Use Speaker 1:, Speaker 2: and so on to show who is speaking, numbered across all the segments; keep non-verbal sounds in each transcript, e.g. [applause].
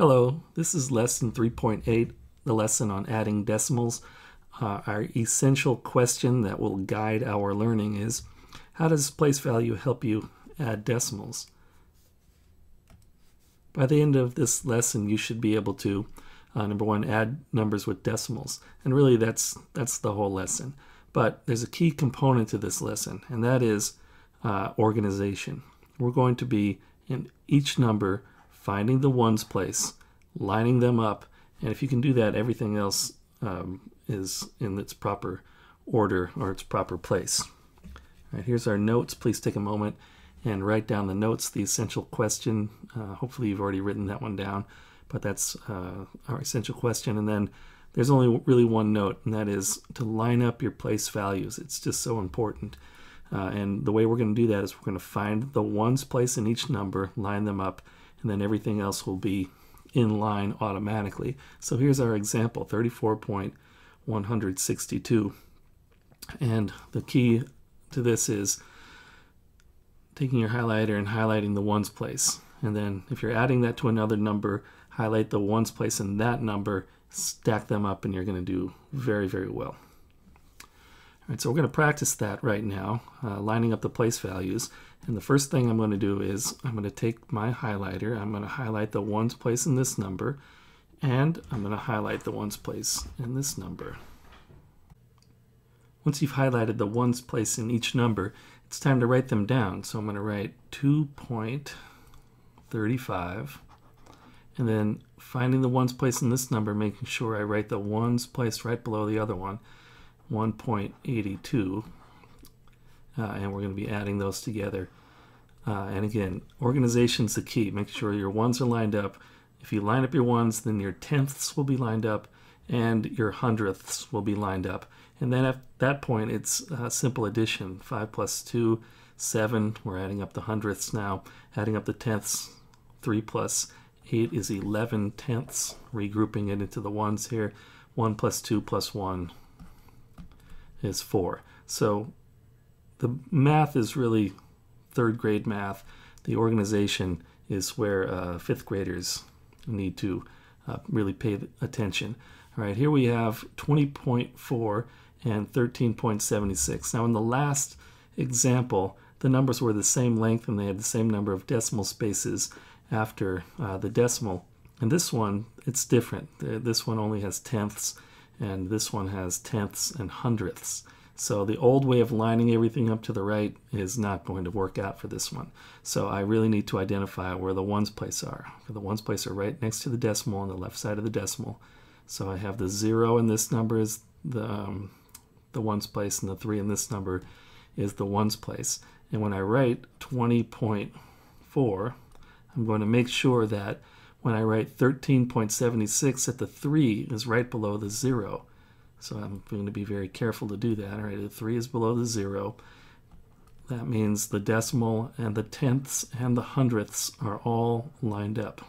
Speaker 1: Hello, this is lesson 3.8, the lesson on adding decimals. Uh, our essential question that will guide our learning is, how does place value help you add decimals? By the end of this lesson, you should be able to, uh, number one, add numbers with decimals. And really, that's, that's the whole lesson. But there's a key component to this lesson, and that is uh, organization. We're going to be, in each number, finding the ones place, lining them up, and if you can do that, everything else um, is in its proper order or its proper place. All right, here's our notes. Please take a moment and write down the notes, the essential question. Uh, hopefully you've already written that one down, but that's uh, our essential question. And then there's only really one note, and that is to line up your place values. It's just so important. Uh, and the way we're going to do that is we're going to find the ones place in each number, line them up, and then everything else will be in line automatically. So here's our example, 34.162. And the key to this is taking your highlighter and highlighting the ones place. And then if you're adding that to another number, highlight the ones place in that number, stack them up, and you're going to do very, very well. Right, so we're going to practice that right now, uh, lining up the place values. And the first thing I'm going to do is I'm going to take my highlighter, I'm going to highlight the ones place in this number, and I'm going to highlight the ones place in this number. Once you've highlighted the ones place in each number, it's time to write them down. So I'm going to write 2.35, and then finding the ones place in this number, making sure I write the ones place right below the other one, 1.82 uh, and we're going to be adding those together. Uh, and again, organization's the key. Make sure your ones are lined up. If you line up your ones, then your tenths will be lined up and your hundredths will be lined up. And then at that point, it's uh, simple addition. 5 plus 2, 7. We're adding up the hundredths now. Adding up the tenths, 3 plus 8 is 11 tenths. Regrouping it into the ones here. 1 plus 2 plus 1 is 4. So the math is really third grade math. The organization is where uh, fifth graders need to uh, really pay attention. All right, here we have 20.4 and 13.76. Now in the last example, the numbers were the same length and they had the same number of decimal spaces after uh, the decimal. And this one, it's different. This one only has tenths and this one has tenths and hundredths. So the old way of lining everything up to the right is not going to work out for this one. So I really need to identify where the ones place are. The ones place are right next to the decimal on the left side of the decimal. So I have the zero in this number is the, um, the ones place and the three in this number is the ones place. And when I write 20.4, I'm going to make sure that when I write 13.76 that the 3 is right below the 0. So I'm going to be very careful to do that. All right, the 3 is below the 0. That means the decimal and the tenths and the hundredths are all lined up.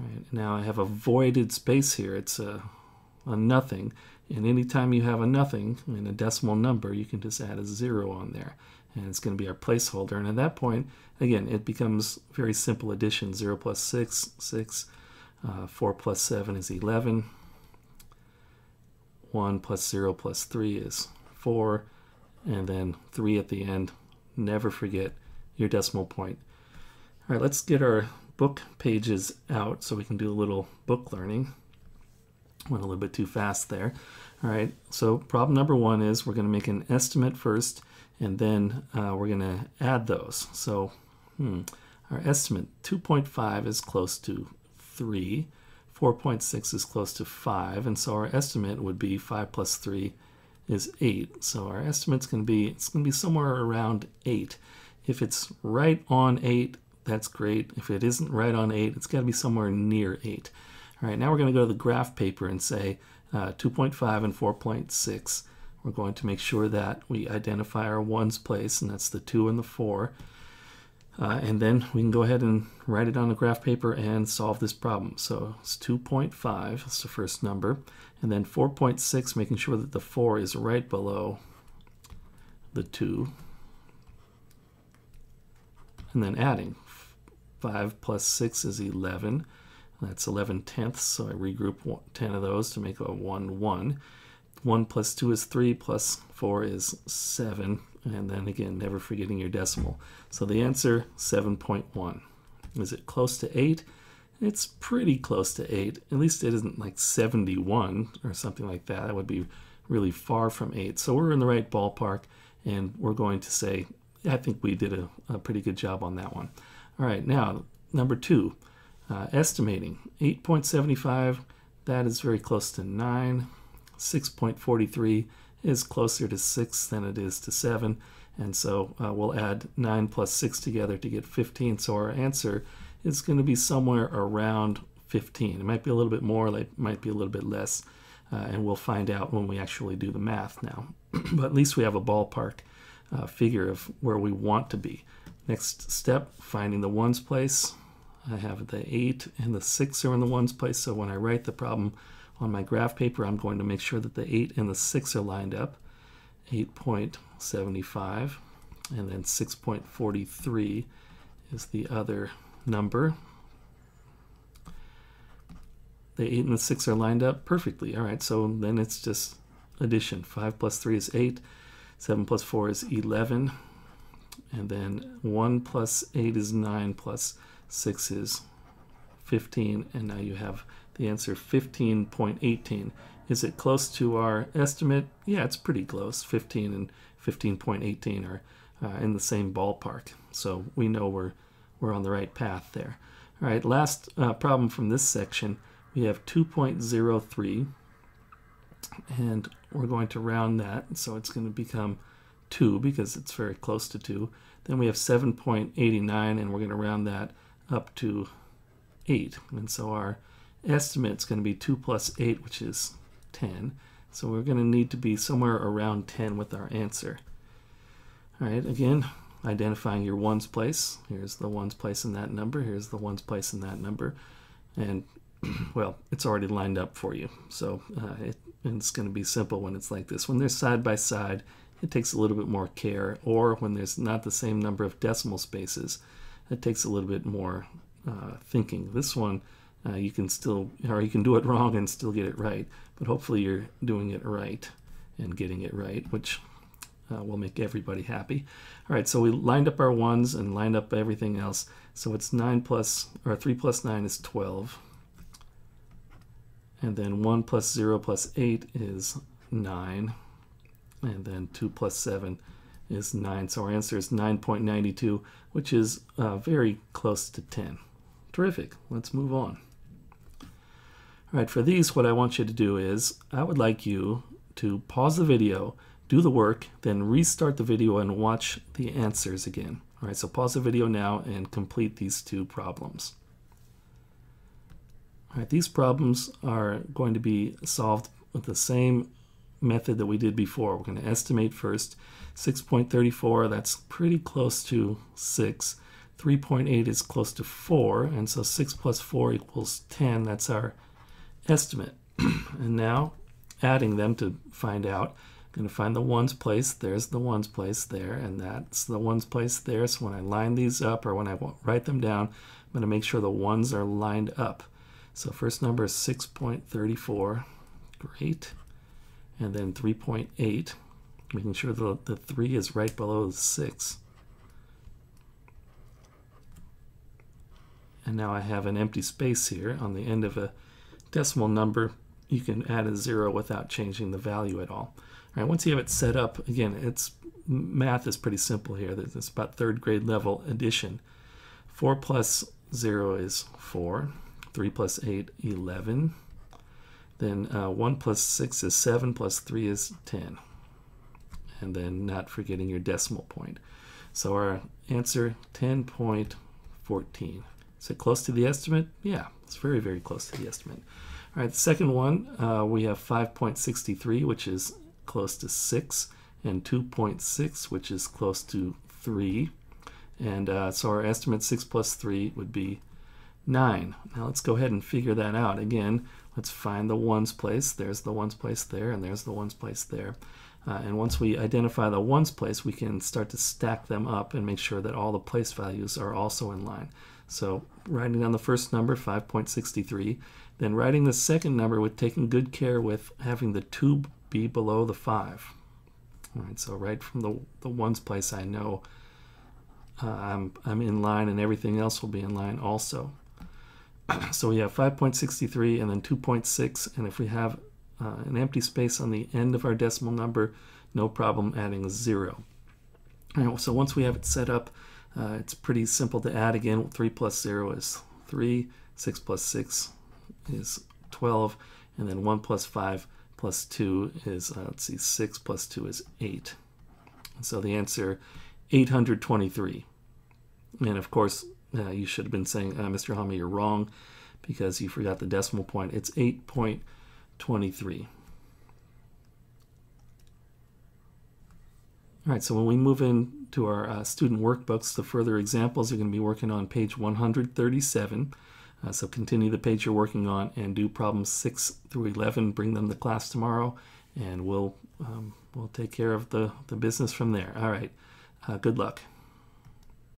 Speaker 1: All right, now I have a voided space here. It's a, a nothing. And anytime you have a nothing in a decimal number, you can just add a 0 on there. And it's going to be our placeholder. And at that point, again, it becomes very simple addition. 0 plus 6, 6. Uh, 4 plus 7 is 11. 1 plus 0 plus 3 is 4, and then 3 at the end. Never forget your decimal point. All right, let's get our book pages out so we can do a little book learning. Went a little bit too fast there. All right, so problem number one is we're going to make an estimate first, and then uh, we're going to add those. So hmm, our estimate, 2.5 is close to 3. 4.6 is close to 5, and so our estimate would be 5 plus 3 is 8. So our estimate's going to be it's going to be somewhere around 8. If it's right on 8, that's great. If it isn't right on 8, it's got to be somewhere near 8. All right, now we're going to go to the graph paper and say uh, 2.5 and 4.6. We're going to make sure that we identify our ones place, and that's the 2 and the 4. Uh, and then we can go ahead and write it on a graph paper and solve this problem. So it's 2.5, that's the first number. And then 4.6, making sure that the 4 is right below the 2. And then adding 5 plus 6 is 11. That's 11 tenths, so I regroup 10 of those to make a 1, 1. 1 plus 2 is 3, plus 4 is 7. And then again, never forgetting your decimal. So the answer, 7.1. Is it close to 8? It's pretty close to 8. At least it isn't like 71 or something like that. That would be really far from 8. So we're in the right ballpark, and we're going to say, I think we did a, a pretty good job on that one. All right, now, number two, uh, estimating. 8.75, that is very close to 9. 6.43 is closer to 6 than it is to 7. And so uh, we'll add 9 plus 6 together to get 15. So our answer is going to be somewhere around 15. It might be a little bit more, it might be a little bit less. Uh, and we'll find out when we actually do the math now. [clears throat] but at least we have a ballpark uh, figure of where we want to be. Next step, finding the ones place. I have the 8 and the 6 are in the ones place, so when I write the problem on my graph paper, I'm going to make sure that the 8 and the 6 are lined up. 8.75 and then 6.43 is the other number. The 8 and the 6 are lined up perfectly. All right, so then it's just addition. 5 plus 3 is 8. 7 plus 4 is 11. And then 1 plus 8 is 9 plus 6 is 15. And now you have the answer 15.18. Is it close to our estimate? Yeah, it's pretty close. 15 and 15.18 are uh, in the same ballpark. So we know we're, we're on the right path there. All right, last uh, problem from this section. We have 2.03 and we're going to round that. So it's going to become 2 because it's very close to 2. Then we have 7.89 and we're going to round that up to 8. And so our estimate is going to be 2 plus 8, which is 10. So we're going to need to be somewhere around 10 with our answer. All right, again, identifying your ones place. Here's the ones place in that number. Here's the ones place in that number. And, [clears throat] well, it's already lined up for you. So uh, it, it's going to be simple when it's like this. When they're side by side, it takes a little bit more care. Or when there's not the same number of decimal spaces, it takes a little bit more uh, thinking. This one, uh, you can still, or you can do it wrong and still get it right. But hopefully you're doing it right and getting it right, which uh, will make everybody happy. All right, so we lined up our ones and lined up everything else. So it's 9 plus, or 3 plus 9 is 12. And then 1 plus 0 plus 8 is 9. And then 2 plus 7 is 9. So our answer is 9.92, which is uh, very close to 10. Terrific. Let's move on. All right, for these, what I want you to do is I would like you to pause the video, do the work, then restart the video and watch the answers again. All right, so pause the video now and complete these two problems. All right, these problems are going to be solved with the same method that we did before. We're going to estimate first 6.34, that's pretty close to 6. 3.8 is close to 4, and so 6 plus 4 equals 10. That's our estimate. [clears throat] and now, adding them to find out, I'm going to find the ones place. There's the ones place there, and that's the ones place there. So when I line these up, or when I write them down, I'm going to make sure the ones are lined up. So first number is 6.34. Great. And then 3.8, making sure the, the 3 is right below the 6. And now I have an empty space here on the end of a decimal number. You can add a 0 without changing the value at all. All right, once you have it set up, again, it's math is pretty simple here. It's about third grade level addition. 4 plus 0 is 4. 3 plus 8, 11. Then uh, 1 plus 6 is 7, plus 3 is 10. And then not forgetting your decimal point. So our answer, 10.14. Is it close to the estimate? Yeah, it's very, very close to the estimate. All right, the second one, uh, we have 5.63, which is close to 6, and 2.6, which is close to 3. And uh, so our estimate 6 plus 3 would be 9. Now let's go ahead and figure that out. Again, let's find the ones place. There's the ones place there, and there's the ones place there. Uh, and once we identify the ones place, we can start to stack them up and make sure that all the place values are also in line. So writing down the first number, 5.63, then writing the second number with taking good care with having the 2 be below the 5. All right, so right from the, the ones place I know uh, I'm, I'm in line and everything else will be in line also. [clears throat] so we have 5.63 and then 2.6 and if we have uh, an empty space on the end of our decimal number, no problem adding a zero. Right, so once we have it set up, uh, it's pretty simple to add again. 3 plus 0 is 3, 6 plus 6 is 12, and then 1 plus 5 plus 2 is, uh, let's see, 6 plus 2 is 8. So the answer, 823. And of course, uh, you should have been saying, uh, Mr. Ohama, you're wrong because you forgot the decimal point. It's 8.23. All right, so when we move into our uh, student workbooks, the further examples are going to be working on page 137. Uh, so continue the page you're working on and do problems 6 through 11. Bring them to class tomorrow, and we'll um, we'll take care of the, the business from there. All right, uh, good luck.